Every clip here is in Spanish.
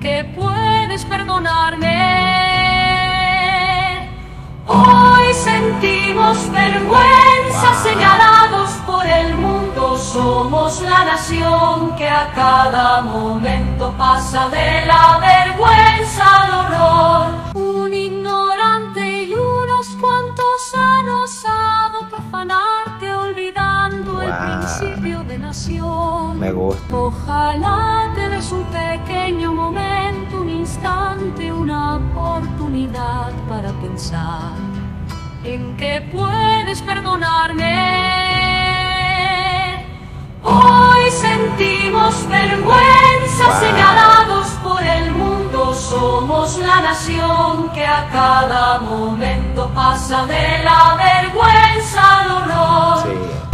que puedes perdonarme. Hoy sentimos vergüenza señalados por el mundo, somos la nación que a cada momento pasa de la vergüenza al horror. Un ignorante y unos cuantos han osado profanarte olvidando el principio de nación. Me gusta. Ojalá instante, una oportunidad para pensar en que puedes perdonarme. Hoy sentimos vergüenza señalados por el mundo, somos la nación que a cada momento pasa de la vergüenza al horror. Sí.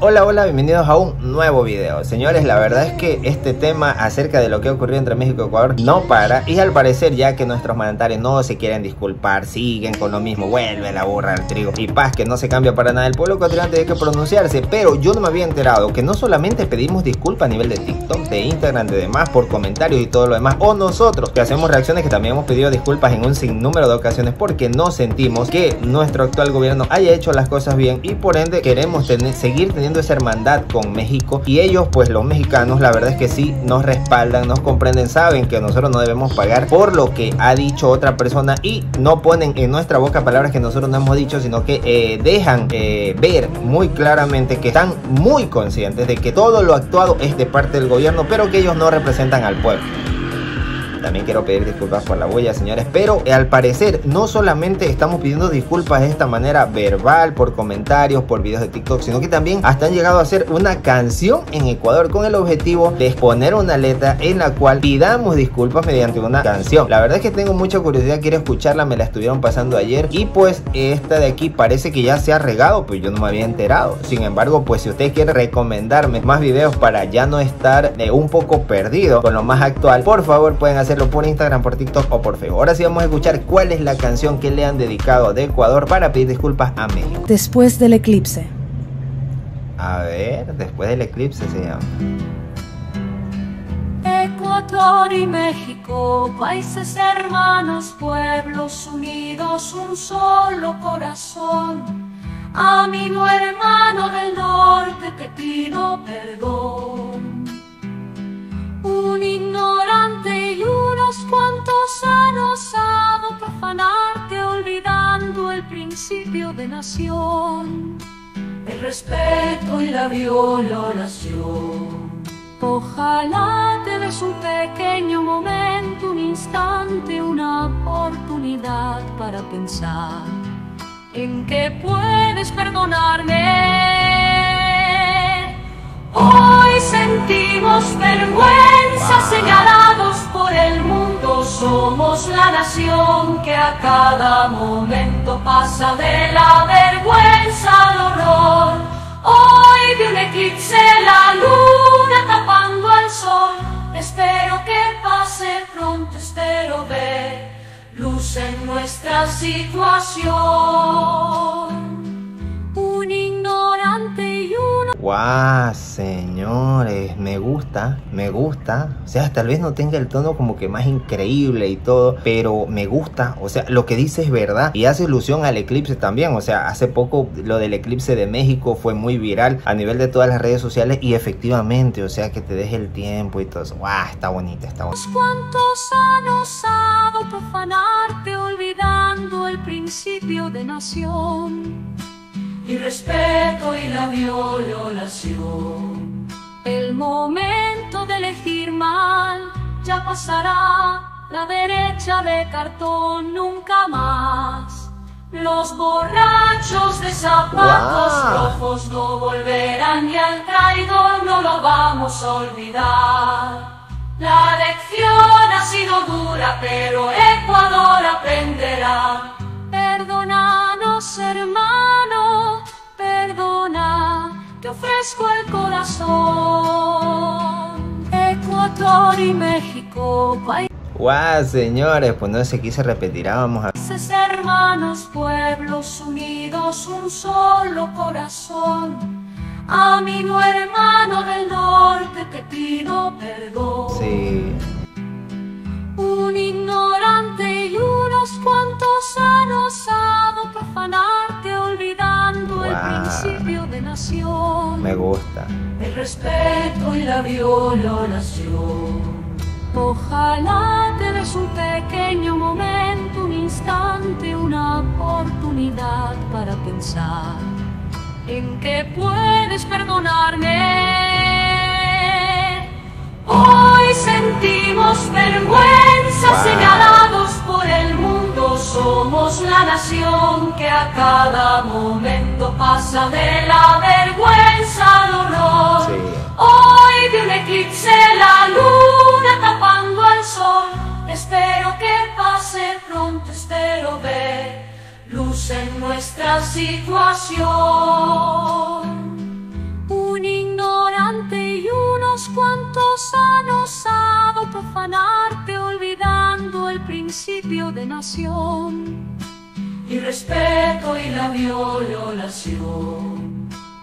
Hola, hola, bienvenidos a un nuevo video. Señores, la verdad es que este tema acerca de lo que ocurrió entre México y Ecuador no para. Y al parecer, ya que nuestros mandatarios no se quieren disculpar, siguen con lo mismo, vuelve la burra al trigo. Y paz, que no se cambia para nada. El pueblo ecuatoriano tiene que pronunciarse. Pero yo no me había enterado que no solamente pedimos disculpas a nivel de TikTok, de Instagram, de demás, por comentarios y todo lo demás. O nosotros, que hacemos reacciones, que también hemos pedido disculpas en un sinnúmero de ocasiones porque no sentimos que nuestro actual gobierno haya hecho las cosas bien y por ende queremos seguir teniendo esa hermandad con México y ellos pues los mexicanos la verdad es que sí nos respaldan, nos comprenden, saben que nosotros no debemos pagar por lo que ha dicho otra persona y no ponen en nuestra boca palabras que nosotros no hemos dicho sino que eh, dejan eh, ver muy claramente que están muy conscientes de que todo lo actuado es de parte del gobierno pero que ellos no representan al pueblo. También quiero pedir disculpas por la huella, señores. Pero eh, al parecer, no solamente estamos pidiendo disculpas de esta manera verbal, por comentarios, por videos de TikTok, sino que también hasta han llegado a hacer una canción en Ecuador con el objetivo de exponer una letra en la cual pidamos disculpas mediante una canción. La verdad es que tengo mucha curiosidad, quiero escucharla, me la estuvieron pasando ayer. Y pues esta de aquí parece que ya se ha regado, pues yo no me había enterado. Sin embargo, pues si ustedes quieren recomendarme más videos para ya no estar eh, un poco perdido con lo más actual, por favor pueden hacerlo por Instagram, por TikTok o por Facebook. Ahora sí vamos a escuchar cuál es la canción que le han dedicado de Ecuador para pedir disculpas a México. Después del eclipse. A ver, después del eclipse se llama. Ecuador y México, países hermanos, pueblos unidos, un solo corazón. Amigo hermano del norte, te pido perdón. Un olvidando el principio de nación, el respeto y la violación. Ojalá te des un pequeño momento, un instante, una oportunidad para pensar en que puedes perdonarme. Sentimos vergüenza señalados por el mundo, somos la nación que a cada momento pasa de la vergüenza al horror. Hoy de un eclipse la luna tapando al sol, espero que pase pronto, espero ver luz en nuestra situación. Guau, señores, me gusta, me gusta. O sea, tal vez no tenga el tono como que más increíble y todo, pero me gusta. O sea, lo que dice es verdad y hace ilusión al eclipse también. O sea, hace poco lo del eclipse de México fue muy viral a nivel de todas las redes sociales y efectivamente, o sea, que te deje el tiempo y todo eso. Está bonita, está bonita. Unos cuantos han osado profanarte olvidando el principio de nación y respeto y la violación. El momento de elegir mal ya pasará, la derecha de cartón nunca más. Los borrachos de zapatos Guau. rojos no volverán y al traidor no lo vamos a olvidar. La lección ha sido dura, pero Ecuador aprenderá. Perdónanos, hermano, te ofrezco el corazón, Ecuador y México, país. Guau, wow, señores, pues no sé, qué se repetirá, vamos a... hermanos, pueblos unidos, un solo corazón. Amigo hermano del norte, te pido perdón. Sí. Un ignorante y unos cuantos han osado profanarte, olvidar wow. el principio de nación. Me gusta. El respeto y la violación. Ojalá te des un pequeño momento, un instante, una oportunidad para pensar en que puedes perdonarme. Hoy sentimos vergüenza, wow somos la nación que a cada momento pasa de la vergüenza al honor. Hoy de un eclipse la luna tapando al sol, espero que pase pronto, espero ver luz en nuestra situación. Un ignorante y unos cuantos han osado el principio de nación. Y respeto y la violación.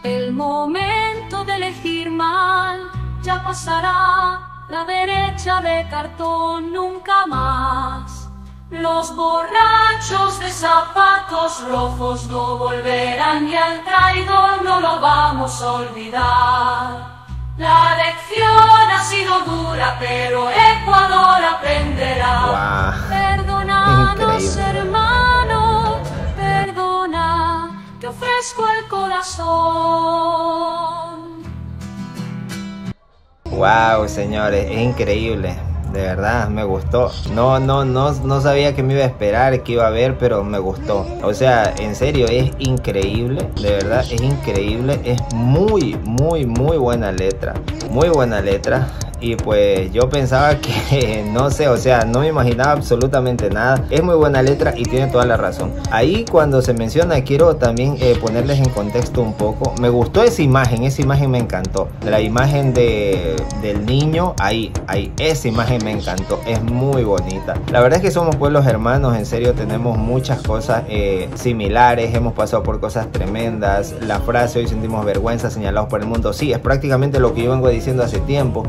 El momento de elegir mal ya pasará. La derecha de cartón nunca más. Los borrachos de zapatos rojos no volverán y al traidor no lo vamos a olvidar. La lección ha sido dura, pero Ecuador Wow, señores, es increíble de verdad, me gustó. No, no, no, no sabía que me iba a esperar, que iba a ver, pero me gustó. O sea, en serio, es increíble, de verdad, es increíble. Es muy, muy, muy buena letra. Muy buena letra y pues yo pensaba que no sé, o sea, no me imaginaba absolutamente nada. Es muy buena letra y tiene toda la razón. Ahí cuando se menciona, quiero también eh, ponerles en contexto un poco. Me gustó esa imagen, esa imagen me encantó. La imagen de, del niño, ahí, ahí, esa imagen me encantó. Es muy bonita. La verdad es que somos pueblos hermanos, en serio tenemos muchas cosas eh, similares, hemos pasado por cosas tremendas. La frase hoy sentimos vergüenza señalados por el mundo. Sí, es prácticamente lo que yo vengo diciendo hace tiempo.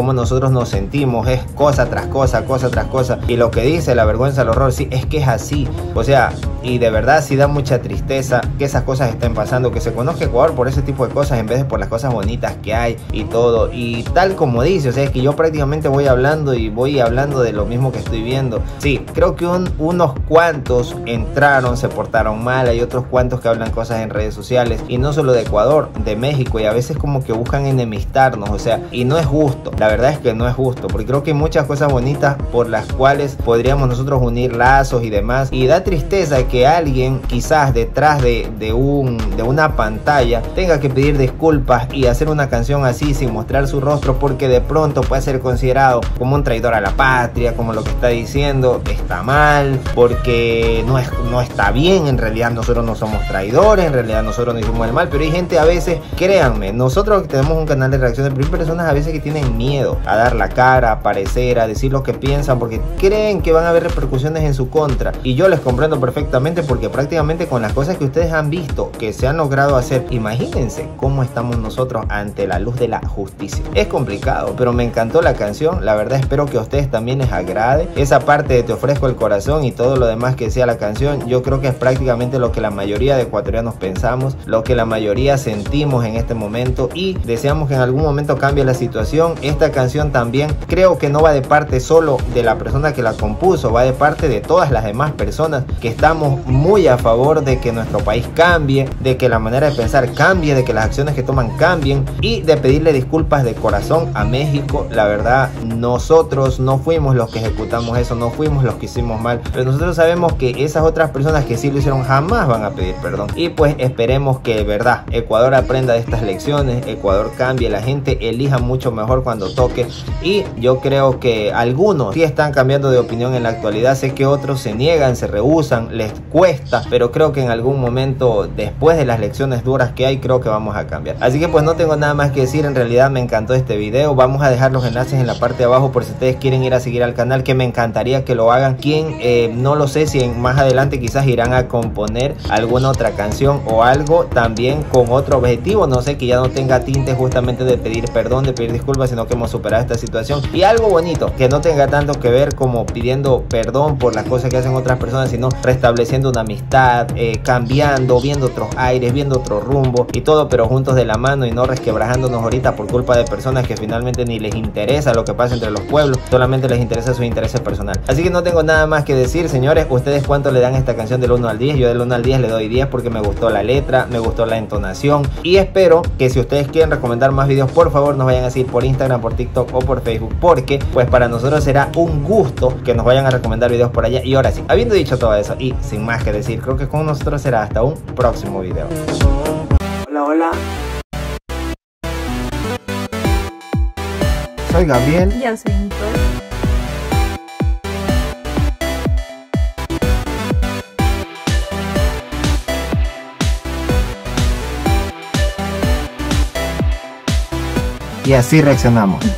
Cómo nosotros nos sentimos, es cosa tras cosa, cosa tras cosa. Y lo que dice la vergüenza, el horror, sí, es que es así. O sea, y de verdad sí da mucha tristeza que esas cosas estén pasando, que se conozca Ecuador por ese tipo de cosas en vez de por las cosas bonitas que hay y todo. Y tal como dice, o sea, es que yo prácticamente voy hablando y voy hablando de lo mismo que estoy viendo. Sí, creo que unos cuantos entraron, se portaron mal, hay otros cuantos que hablan cosas en redes sociales y no solo de Ecuador, de México y a veces como que buscan enemistarnos, o sea, y no es justo. La verdad es que no es justo, porque creo que hay muchas cosas bonitas por las cuales podríamos nosotros unir lazos y demás. Y da tristeza que alguien quizás detrás de, de, un, de una pantalla tenga que pedir disculpas y hacer una canción así sin mostrar su rostro porque de pronto puede ser considerado como un traidor a la patria, como lo que está diciendo está mal, porque no, es, no está bien, en realidad nosotros no somos traidores, en realidad nosotros no hicimos el mal, pero hay gente a veces, créanme, nosotros tenemos un canal de reacciones, pero hay personas a veces que tienen miedo a dar la cara, a aparecer, a decir lo que piensan, porque creen que van a haber repercusiones en su contra. Y yo les comprendo perfectamente porque prácticamente con las cosas que ustedes han visto que se han logrado hacer, imagínense cómo estamos nosotros ante la luz de la justicia. Es complicado, pero me encantó la canción. La verdad espero que a ustedes también les agrade. Esa parte de Te ofrezco el corazón y todo lo demás que sea la canción, yo creo que es prácticamente lo que la mayoría de ecuatorianos pensamos, lo que la mayoría sentimos en este momento y deseamos que en algún momento cambie la situación esta canción también creo que no va de parte solo de la persona que la compuso, va de parte de todas las demás personas que estamos muy a favor de que nuestro país cambie, de que la manera de pensar cambie, de que las acciones que toman cambien y de pedirle disculpas de corazón a México. La verdad, nosotros no fuimos los que ejecutamos eso, no fuimos los que hicimos mal, pero nosotros sabemos que esas otras personas que sí lo hicieron jamás van a pedir perdón. Y pues esperemos que, verdad, Ecuador aprenda de estas lecciones, Ecuador cambie, la gente elija mucho mejor cuando toque y yo creo que algunos sí están cambiando de opinión en la actualidad, sé que otros se niegan, se rehusan, les cuesta, pero creo que en algún momento después de las lecciones duras que hay, creo que vamos a cambiar. Así que pues no tengo nada más que decir, en realidad me encantó este video, vamos a dejar los enlaces en la parte de abajo por si ustedes quieren ir a seguir al canal, que me encantaría que lo hagan. Quien eh, no lo sé si más adelante quizás irán a componer alguna otra canción o algo también con otro objetivo, no sé, que ya no tenga tinte justamente de pedir perdón, de pedir disculpas, sino que superado esta situación. Y algo bonito, que no tenga tanto que ver como pidiendo perdón por las cosas que hacen otras personas, sino restableciendo una amistad, eh, cambiando, viendo otros aires, viendo otro rumbo y todo, pero juntos de la mano y no resquebrajándonos ahorita por culpa de personas que finalmente ni les interesa lo que pasa entre los pueblos, solamente les interesa su intereses personal. Así que no tengo nada más que decir, señores. ¿Ustedes cuánto le dan esta canción del 1 al 10? Yo del 1 al 10 le doy 10 porque me gustó la letra, me gustó la entonación y espero que si ustedes quieren recomendar más videos, por favor nos vayan a seguir por Instagram, por TikTok o por Facebook porque pues para nosotros será un gusto que nos vayan a recomendar videos por allá. Y ahora sí, habiendo dicho todo eso y sin más que decir, creo que con nosotros será hasta un próximo video. Hola, hola. Soy Gabriel. Yo soy Nicole. Y así reaccionamos.